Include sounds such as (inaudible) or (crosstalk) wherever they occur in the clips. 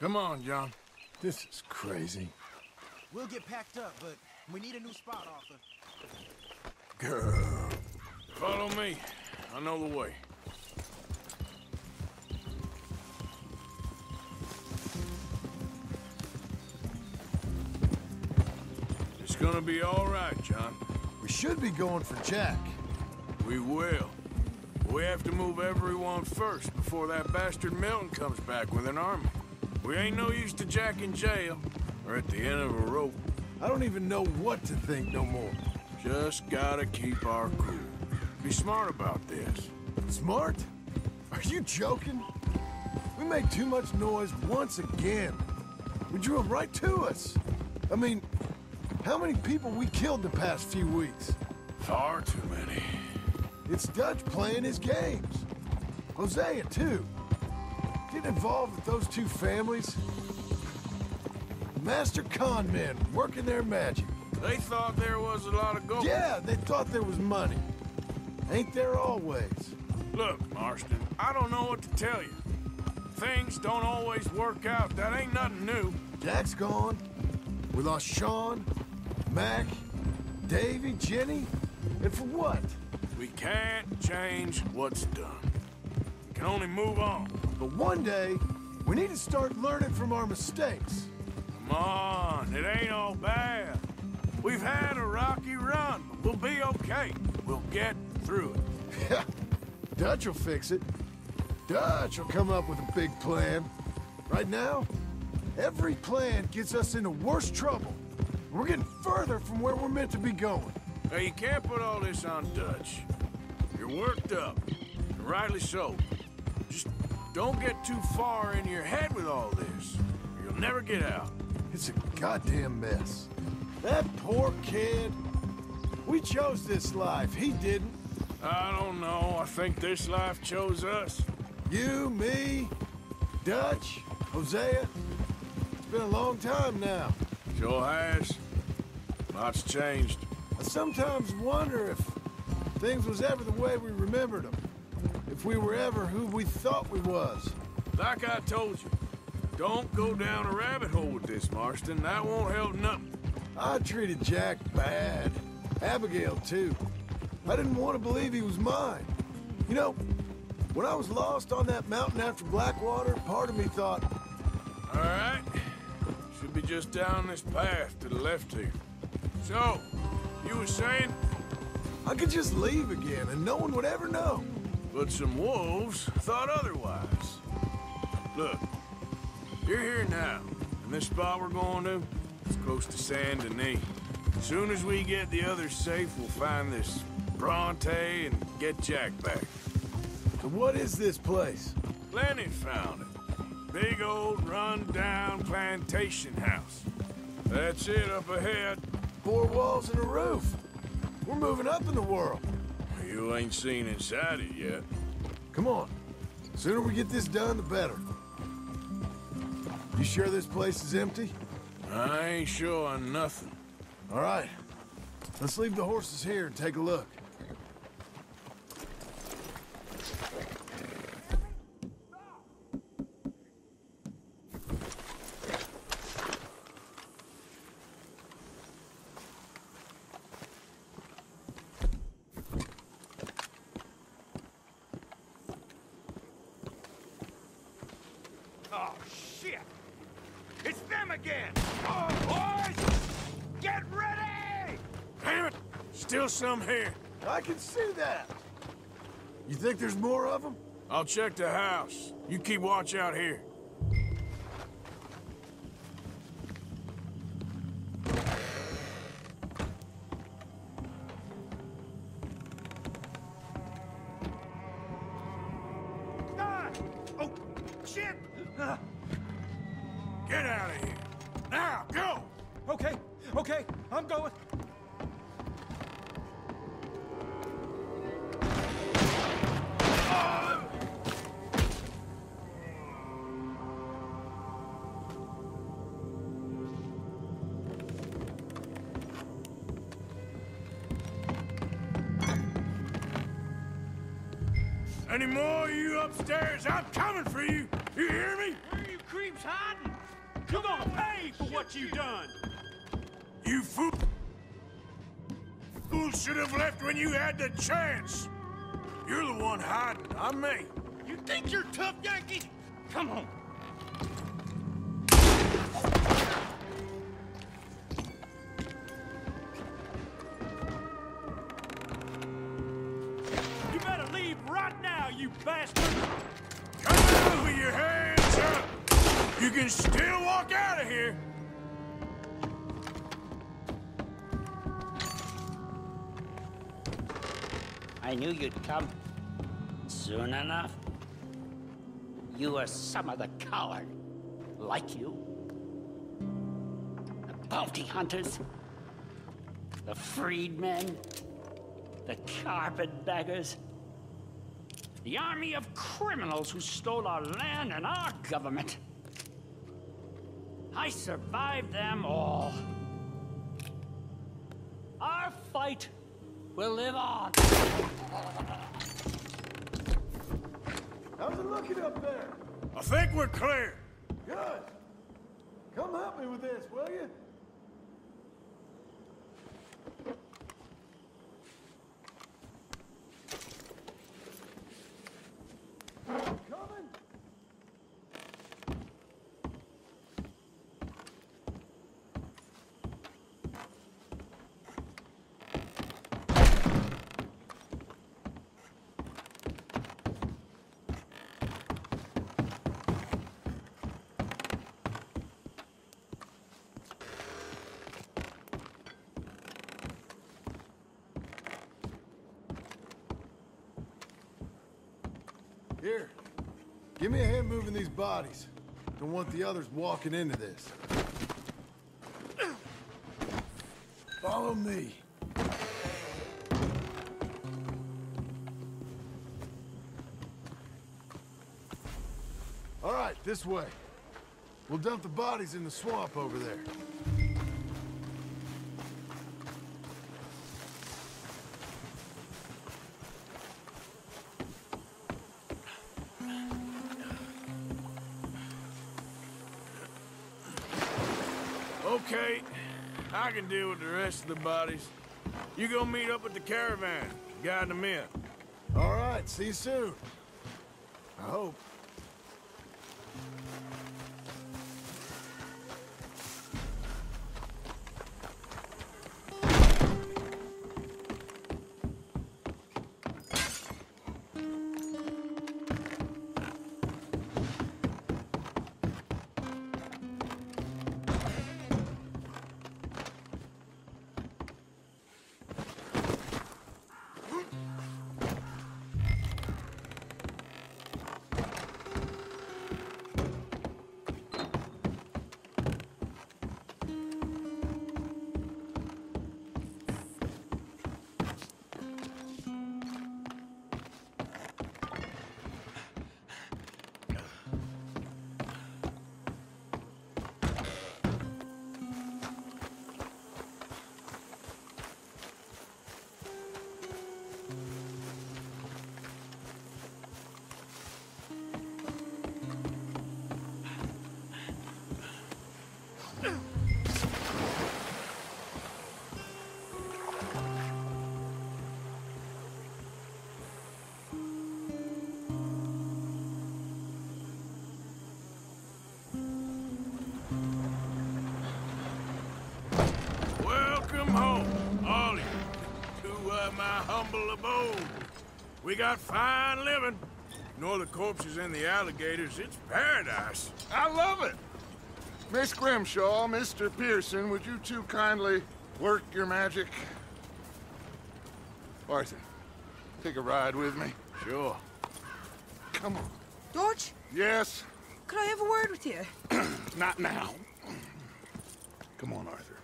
Come on, John. This is crazy. We'll get packed up, but we need a new spot, Arthur. Girl. Follow me. I know the way. It's gonna be all right, John. We should be going for Jack. We will. We have to move everyone first before that bastard Milton comes back with an army. We ain't no use to Jack in jail or at the end of a rope. I don't even know what to think no more. Just gotta keep our cool. Be smart about this. Smart? Are you joking? We made too much noise once again. We drew them right to us. I mean, how many people we killed the past few weeks? Far too many. It's Dutch playing his games. Hosea, too. Getting involved with those two families. Master con men working their magic. They thought there was a lot of gold. Yeah, they thought there was money. Ain't there always? Look, Marston, I don't know what to tell you. Things don't always work out. That ain't nothing new. Jack's gone. We lost Sean, Mac, Davy, Jenny. And for what? We can't change what's done. We can only move on. But one day, we need to start learning from our mistakes. Come on, it ain't all bad. We've had a rocky run, but we'll be okay. We'll get through it. Dutch will fix it. Dutch will come up with a big plan. Right now, every plan gets us into worse trouble. We're getting further from where we're meant to be going. Now, you can't put all this on Dutch. You're worked up, and rightly so. Don't get too far in your head with all this. You'll never get out. It's a goddamn mess. That poor kid. We chose this life. He didn't. I don't know. I think this life chose us. You, me, Dutch, Hosea. It's been a long time now. Sure has. Lots changed. I sometimes wonder if things was ever the way we remembered them. We were ever who we thought we was. Like I told you, don't go down a rabbit hole with this, Marston. That won't help nothing. I treated Jack bad. Abigail, too. I didn't want to believe he was mine. You know, when I was lost on that mountain after Blackwater, part of me thought, All right. Should be just down this path to the left here. So, you were saying? I could just leave again and no one would ever know. But some wolves thought otherwise. Look, you're here now, and this spot we're going to is close to San Denis. As soon as we get the others safe, we'll find this Bronte and get Jack back. So what is this place? Lenny found it. Big old run-down plantation house. That's it up ahead. Four walls and a roof. We're moving up in the world. You ain't seen inside it yet. Come on. Sooner we get this done, the better. You sure this place is empty? I ain't sure on nothing. All right. Let's leave the horses here and take a look. Oh, shit! It's them again! Oh, boys! Get ready! Damn it! Still some here. I can see that. You think there's more of them? I'll check the house. You keep watch out here. Any more of you upstairs? I'm coming for you. You hear me? Where are you creeps hiding? You're gonna pay for what you've done! You fool! Fool should have left when you had the chance. You're the one hiding, I'm me. You think you're tough, Yankee? Come on! You bastard! Come out with your hands up. You can still walk out of here. I knew you'd come. Soon enough. You are some of the coward. Like you. The bounty hunters. The freedmen. The carpetbaggers. The army of criminals who stole our land and our government. I survived them all. Our fight will live on. How's it looking up there? I think we're clear. Good. Come help me with this, will you? Coming? Here. Give me a hand moving these bodies. Don't want the others walking into this. Follow me. All right, this way. We'll dump the bodies in the swamp over there. Okay, I can deal with the rest of the bodies. You go meet up with the caravan, guide them in. All right, see you soon. I hope. My humble abode. We got fine living. Nor the corpses and the alligators. It's paradise. I love it. Miss Grimshaw, Mr. Pearson, would you two kindly work your magic? Arthur, take a ride with me. Sure. Come on. George, Yes, could I have a word with you? (clears throat) not now. Come on, Arthur.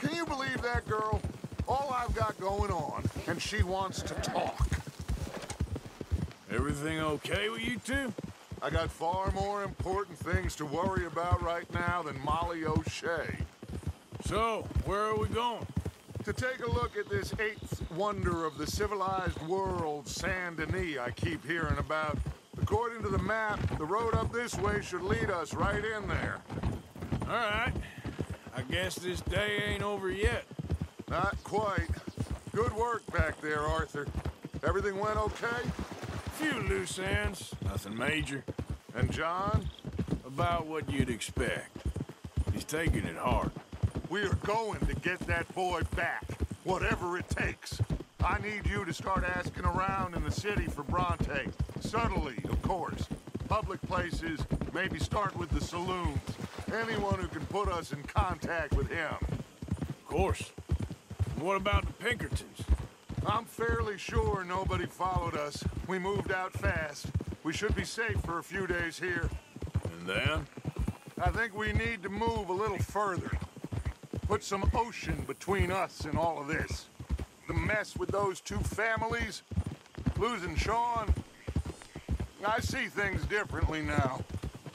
Can you believe that girl? All I've got going on, and she wants to talk. Everything okay with you two? I got far more important things to worry about right now than Molly O'Shea. So, where are we going? To take a look at this eighth wonder of the civilized world, Saint Denis, I keep hearing about. According to the map, the road up this way should lead us right in there. All right. I guess this day ain't over yet. Not quite. Good work back there, Arthur. Everything went okay? Few loose ends, nothing major. And John? About what you'd expect. He's taking it hard. We are going to get that boy back, whatever it takes. I need you to start asking around in the city for Bronte. Subtly, of course. Public places, maybe start with the saloons. Anyone who can put us in contact with him. Of course. What about the Pinkertons? I'm fairly sure nobody followed us. We moved out fast. We should be safe for a few days here. And then? I think we need to move a little further. Put some ocean between us and all of this. The mess with those two families, losing Sean. I see things differently now.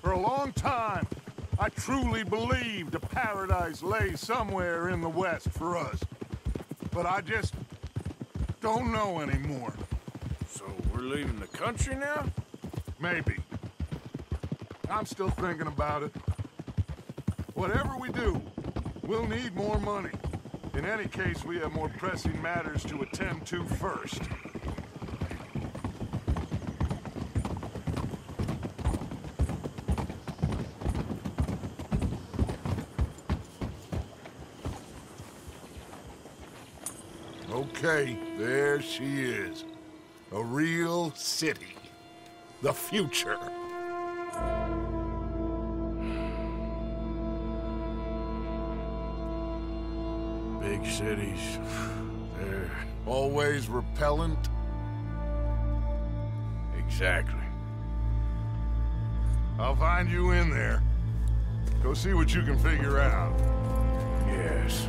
For a long time, I truly believed a paradise lay somewhere in the west for us. But I just don't know anymore. So we're leaving the country now? Maybe. I'm still thinking about it. Whatever we do, we'll need more money. In any case, we have more pressing matters to attend to first. Okay, there she is. A real city. The future. Big cities. (sighs) They're... Always repellent. Exactly. I'll find you in there. Go see what you can figure out. Yes.